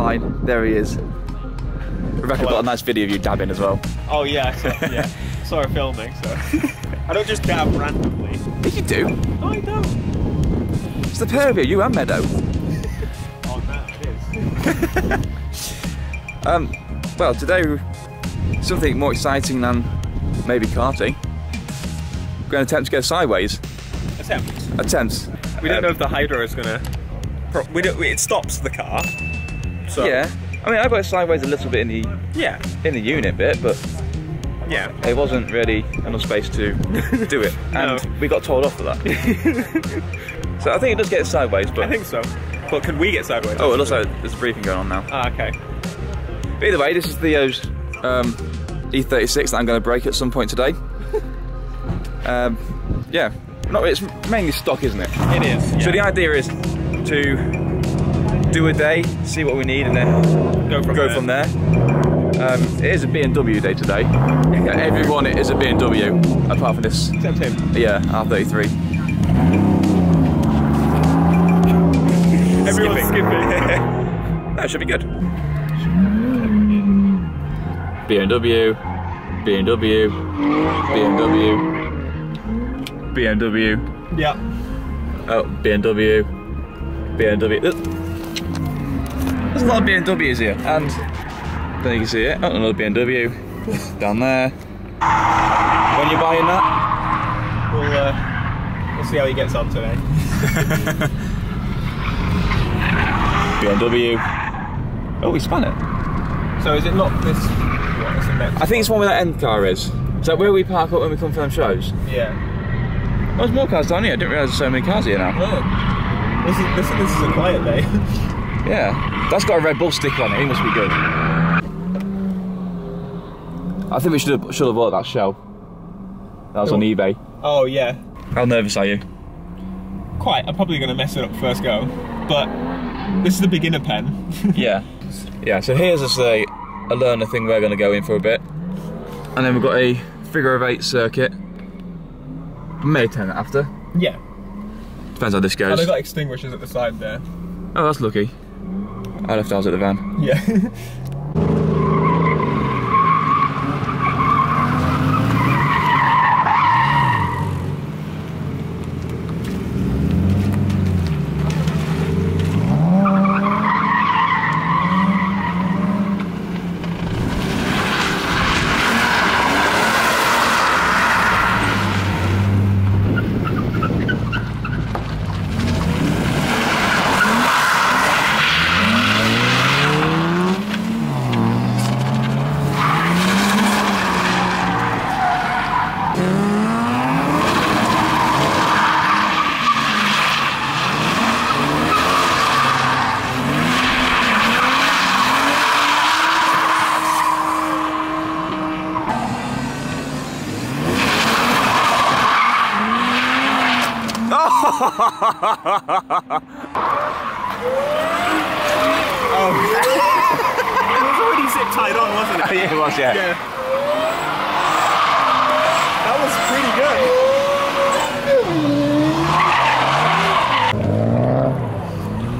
line. There he is. Rebecca Hello. got a nice video of you dabbing as well. Oh yeah, so, yeah. Her filming, so I don't just dab randomly. You do? No, I don't. It's the pair of you, you and Meadow. Oh no, it is. Um, well, today something more exciting than maybe karting. We're going to attempt to go sideways. Attempt. Attempt. We don't Um, know if the Hydro is gonna. We don't. It stops the car. So Yeah. I mean, I got sideways a little bit in the yeah, in the unit bit, but yeah. it wasn't really enough space to do it, and No. we got told off for that. so I think it does get sideways, but I think so. But can we get sideways? oh, it looks like there's a briefing going on now. Ah, okay. But either way, this is Theo's um, E36 that I'm going to break at some point today. um, yeah, not it's mainly stock, isn't it? It is. So the idea is to do a day, see what we need, and then Go from go there. from there. Um, it is a BMW day today. Yeah, everyone is a BMW, apart from this, Except him. yeah, R33. Everyone's skipping. That should be good. BMW, BMW, BMW, BMW. yeah. Oh, BMW, BMW. There's a lot of BMWs here, and there you can see it. Oh, another BMW down there. When you're buying that? We'll uh, we'll see how he gets on today. BMW. Oh, we spun it. So is it not this? What is it next? I think it's one where that end car is. So where we park up when we come them shows. Yeah. Oh, there's more cars down here. I didn't realise there's so many cars here now. Oh. This is this, this is a quiet day. Yeah, that's got a Red Bull sticker on it. He must be good. I think we should have should have bought that shell. That was on Oh. eBay. oh yeah. How nervous are you? Quite. I'm probably gonna mess it up first go, but this is the beginner pen. Yeah. Yeah. So here's just a, a learner thing we're going to go in for a bit, and then we've got a figure of eight circuit. May turn it after. yeah. Depends how this goes. they've got extinguishers at the side there. Oh, that's lucky. I left ours at the van. Yeah. it was already zip tied on, wasn't it? yeah, it was. Yeah. Yeah. That was pretty good.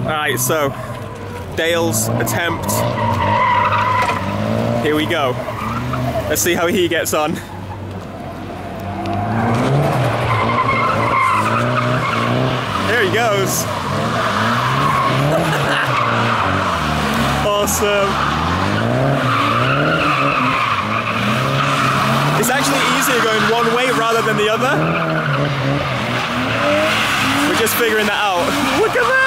Alright, so Dale's attempt. Here we go. Let's see how he gets on. There he goes. awesome. It's actually easier going one way rather than the other. We're just figuring that out. Look at that!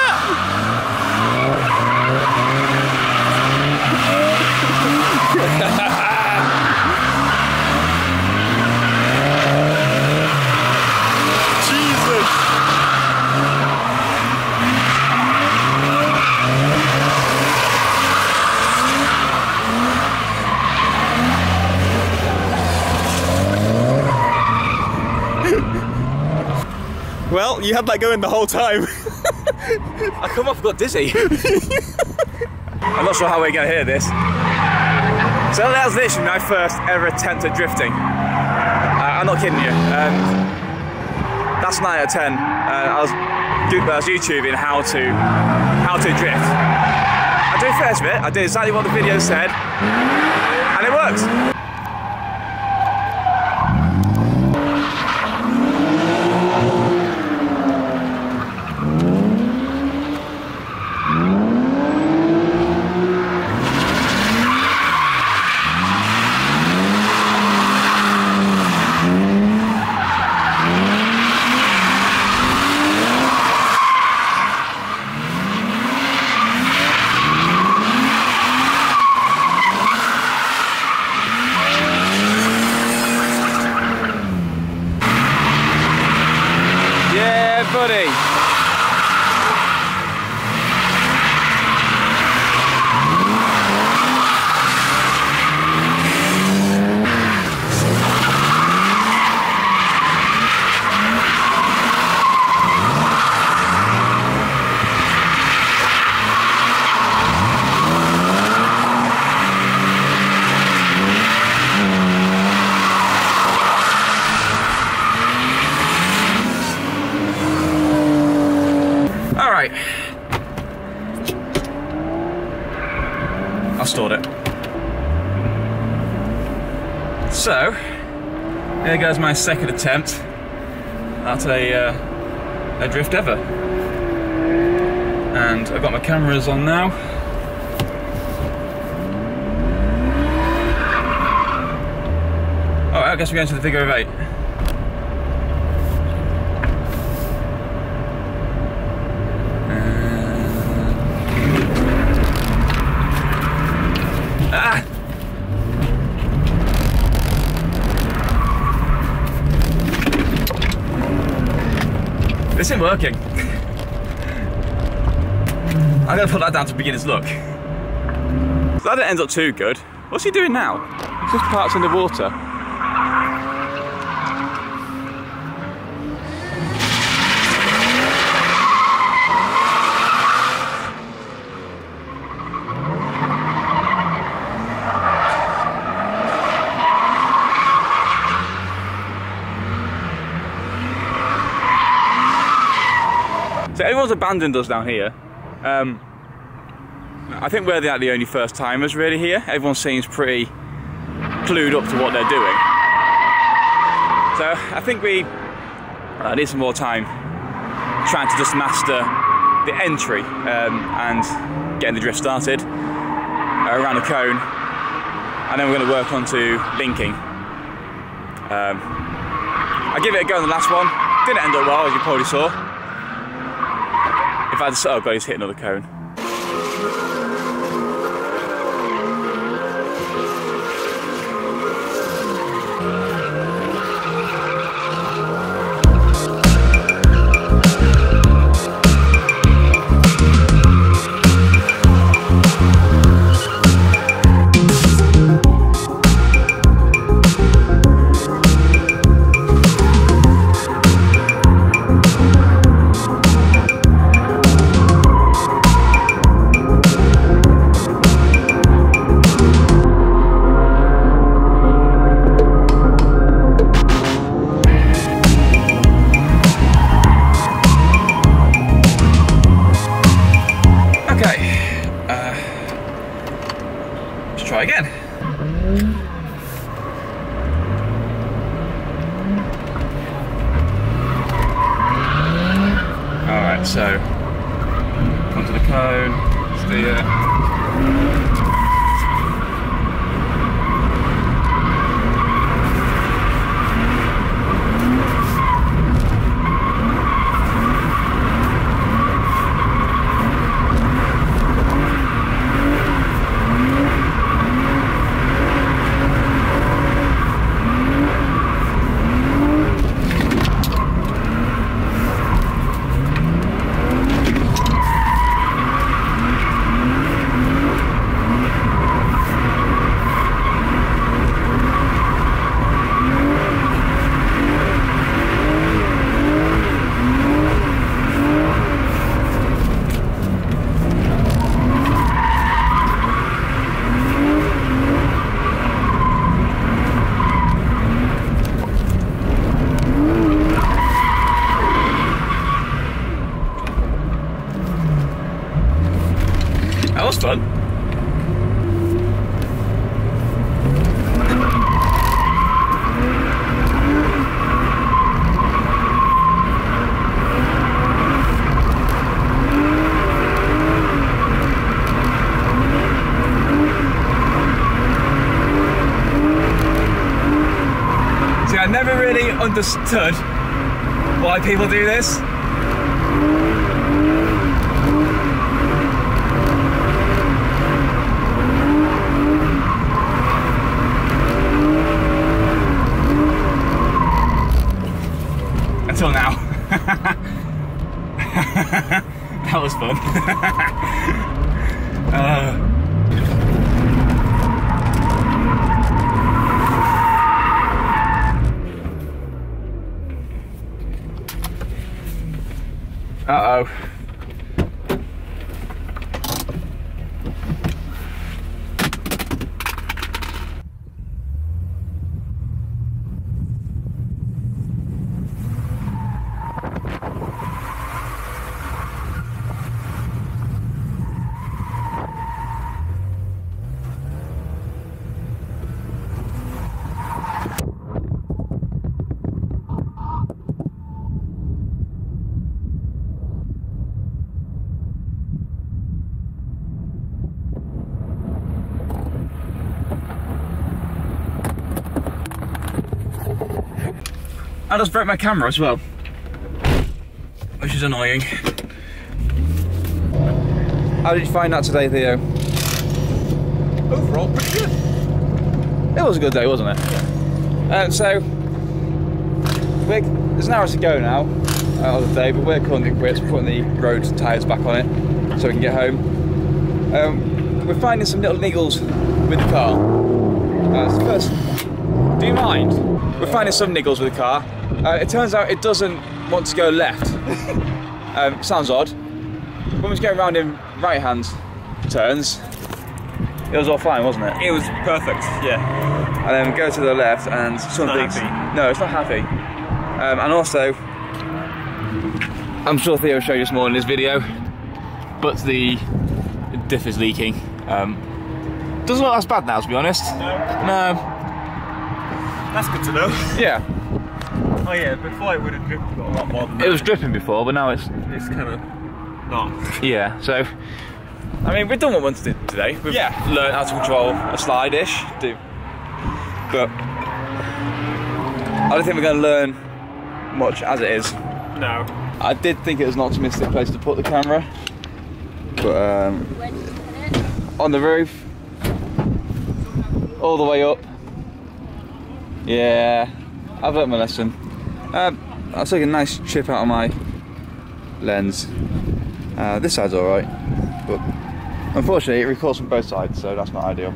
Jesus! Well, you had that going the whole time. I come off got dizzy. I'm not sure how we're going to hear this. So that was literally my first ever attempt at drifting. Uh, I'm not kidding you. Um, that's 9 out of 10. Uh, I, was, I was YouTubing how to how to drift. I doing first bit, I did exactly what the video said, and it works. I stored it. So, here goes my second attempt at a, uh, a drift ever. And I've got my cameras on now. Oh, I guess we're going to the figure of eight. This isn't working. I'm gonna put that down to beginner's luck. That didn't end up too good. What's he doing now? He's just parked in the water. So everyone's abandoned us down here. Um, I think we're the, like, the only first timers really here. Everyone seems pretty clued up to what they're doing. So I think we uh, need some more time trying to just master the entry um, and getting the drift started uh, around the cone. And then we're going to work on to linking. Um, I give it a go on the last one. Didn't end up well, as you probably saw. Just, oh god, he's hit another cone. Onto the cone, steer. Was fun. See, I never really understood why people do this. Until now. that was fun. uh, Uh oh. I just broke my camera as well. Which is annoying. How did you find that today, Theo? Overall, pretty good. It was a good day, wasn't it? Uh, so, we're, there's an hour to go now out of the day, but we're calling it quits. Putting the road tyres back on it so we can get home. Um, we're finding some little niggles with the car. Uh, the first, do you mind? We're finding some niggles with the car. Uh, it turns out it doesn't want to go left. um, sounds odd. When we was going around in right hand turns, it was all fine, wasn't it? It was perfect, yeah. and then go to the left and something's happy. no it's not happy um, and also I'm sure Theo showed you this more in his video but the diff is leaking um, doesn't look as bad now to be honest no That's good to know. yeah Oh yeah, before it would have dripped a lot more than it was dripping before but now it's It's kind of not. yeah so I mean we've done what we wanted to do today we've Yeah. learned how to control a slide-ish. do but I don't think we're going to learn much as it is No. I did think it was an optimistic place to put the camera, but um, on the roof, all the way up. Yeah, I've learnt my lesson. Um, I took a nice chip out of my lens. Uh, this side's alright, but unfortunately it records from both sides, so that's not ideal.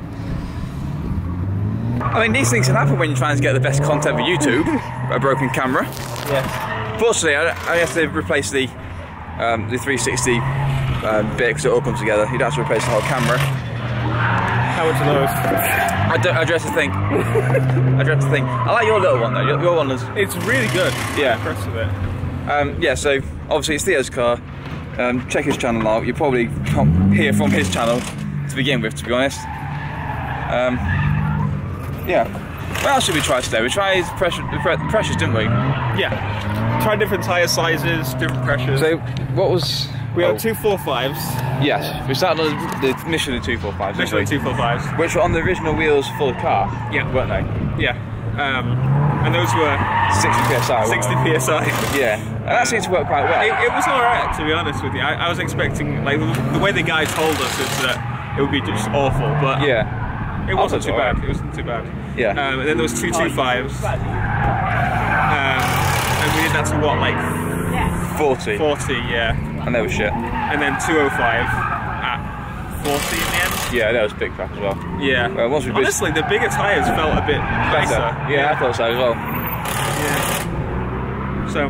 I mean, these things can happen when you're trying to get the best content for YouTube. a broken camera. Yeah. Fortunately, I, I have to replace the um, the 360 um, bit because it all comes together. You'd have to replace the whole camera. How much are those? I, don't, I dread to think. I dread to think. I like your little one though. Your, your one is It's really good. Yeah. I'm impressed with it. um, yeah. So obviously it's Theo's car. Um, check his channel out. You probably can't hear from his channel to begin with, to be honest. Um, yeah. What else did we try today? We tried pressure, pressures, didn't we? Yeah. Try different tyre sizes, different pressures. So what was? We oh, have two four fives. Yes, we started on the Michelin 245. didn't Michelin two four fives. Which were on the original wheels for the car, Yeah. weren't they? Yeah. Um, and those were 60 psi. 60 they? psi. Yeah, and that seemed to work quite well. It, it was alright, to be honest with you. I, I was expecting, like, the, way the guy told us is that it would be just awful, but yeah, it wasn't too bad. It wasn't too bad. Yeah. Um, and then there was two two fives. Um, and we did that to what, like 40, 40, yeah. And they were shit. And then 205 at 40 in the end. Yeah, that was big crack as well. Yeah. Well, once we Honestly, the bigger tyres felt a bit Better. nicer. Yeah, I thought so as well. Yeah. So,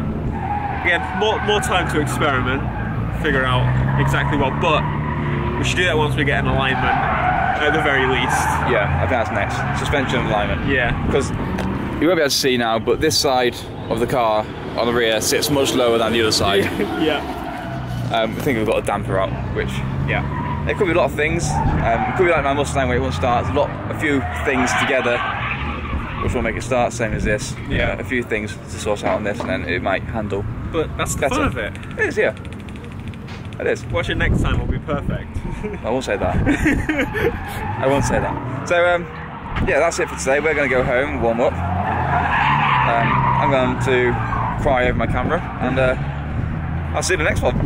again, more more time to experiment, figure out exactly what. But we should do that once we get an alignment, at the very least. Yeah, I think that's next. Suspension alignment. Yeah. Because you won't be able to see now, but this side of the car on the rear sits much lower than the other side. yeah. Um, I think we've got a damper out, which Yeah. It could be a lot of things. Um, it could be like my Mustang where it won't start. A lot, a few things together, which will make it start. Same as this. Yeah. Uh, a few things to sort out on this, and then it might handle. But that's the Better. fun of it. It is, yeah. It is. Watch it next time, will be perfect. I won't say that. I won't say that. So, um, yeah, that's it for today. We're going to go home, warm up. Um, I'm going to cry over my camera, and uh, I'll see you in the next one.